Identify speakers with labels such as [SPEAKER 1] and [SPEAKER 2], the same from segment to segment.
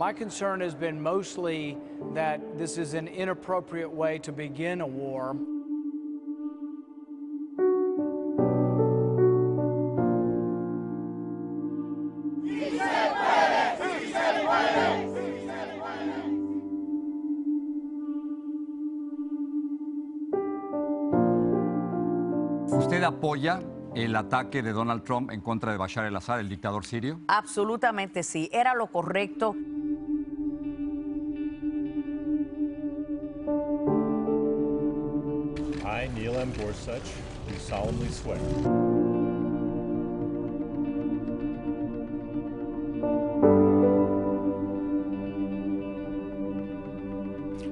[SPEAKER 1] My concern has been mostly that this is an inappropriate way to begin a war.
[SPEAKER 2] ¿Usted apoya el ataque de Donald Trump en contra de Bashar al-Assad, el dictador sirio?
[SPEAKER 3] Absolutamente sí, era lo correcto.
[SPEAKER 4] M. Gorsuch, do solemnly swear.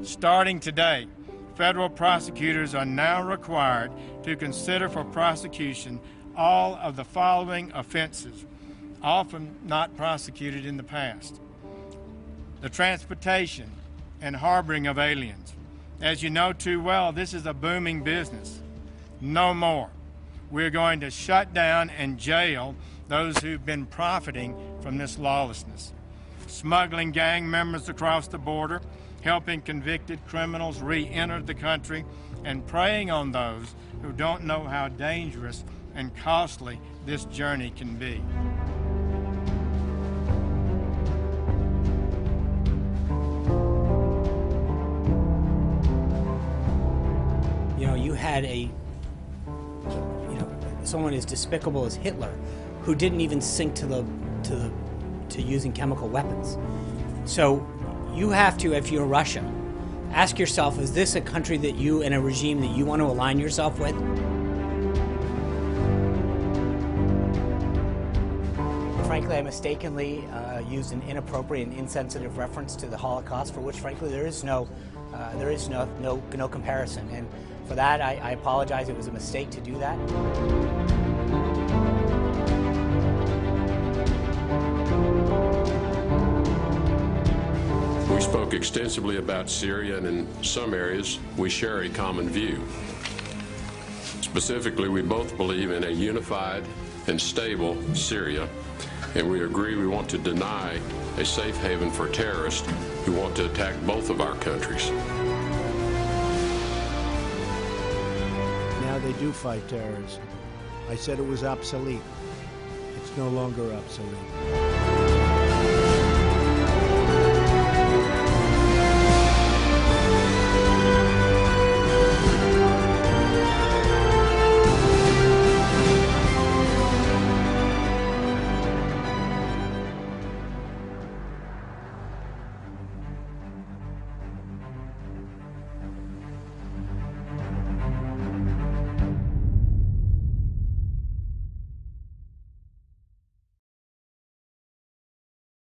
[SPEAKER 5] Starting today, federal prosecutors are now required to consider for prosecution all of the following offenses, often not prosecuted in the past. The transportation and harboring of aliens. As you know too well, this is a booming business. No more. We're going to shut down and jail those who've been profiting from this lawlessness. Smuggling gang members across the border, helping convicted criminals re enter the country, and preying on those who don't know how dangerous and costly this journey can be.
[SPEAKER 6] Had a, you know, someone as despicable as Hitler, who didn't even sink to the, to the, to using chemical weapons. So, you have to, if you're Russia, ask yourself: Is this a country that you and a regime that you want to align yourself with? Frankly, I mistakenly uh, used an inappropriate and insensitive reference to the Holocaust, for which, frankly, there is no, uh, there is no, no, no comparison. And for that, I, I apologize. It was a mistake to do that.
[SPEAKER 7] We spoke extensively about Syria, and in some areas, we share a common view. Specifically, we both believe in a unified and stable Syria, and we agree we want to deny a safe haven for terrorists who want to attack both of our countries.
[SPEAKER 8] Now they do fight terrorism. I said it was obsolete. It's no longer obsolete.